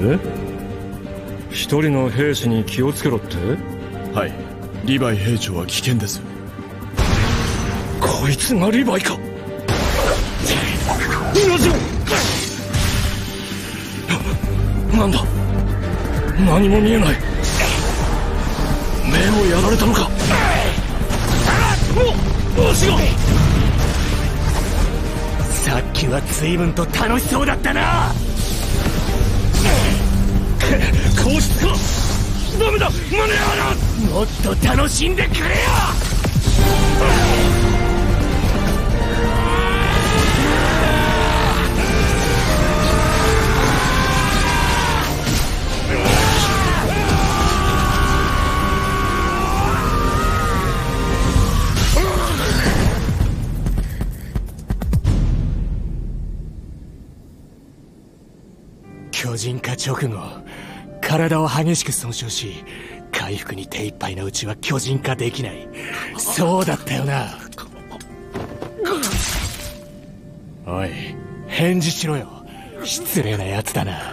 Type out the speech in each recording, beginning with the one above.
え？一人の兵士に気をつけろって？はい。リヴァイ兵長は危険です。こいつがリヴァイか！よしなんだ？何も見えない。目をやられたのか！さっきは随分と楽しそうだったな。皇室かダメだ間に合わもっと楽しんでくれよ。巨人化直後体を激しく損傷し回復に手一杯のうちは巨人化できない。そうだったよな。おい返事しろよ。失礼な奴だな。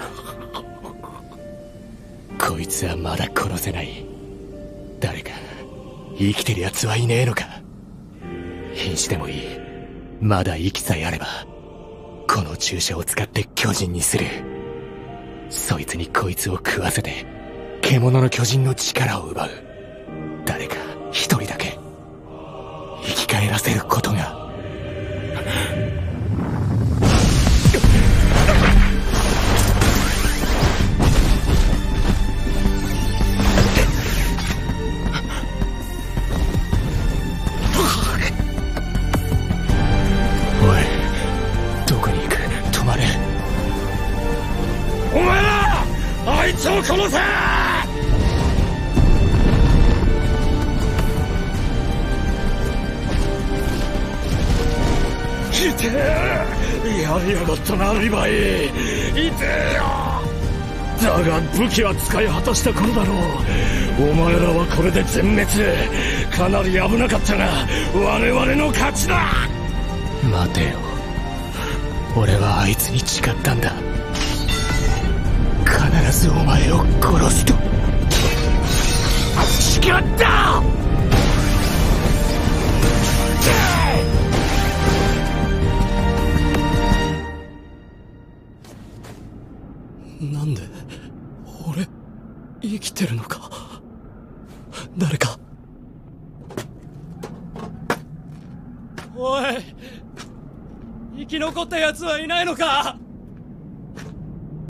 こいつはまだ殺せない。誰か生きてる奴はいねえのか。瀕死でもいい。まだ息さえあればこの注射を使って巨人にする。そいつにこいつを食わせて獣の巨人の力を奪う。誰か一人だけ生き返らせることが。おいどこに行く？止まれ。お前らあいつを殺せいてえやりやがったなリヴァイいてえよだが武器は使い果たした頃だろうお前らはこれで全滅かなり危なかったが我々の勝ちだ待てよ。俺はあいつに誓ったんだ。お前を殺すと。誓った！なんで俺生きてるのか？誰か。おい生き残った奴はいないのか？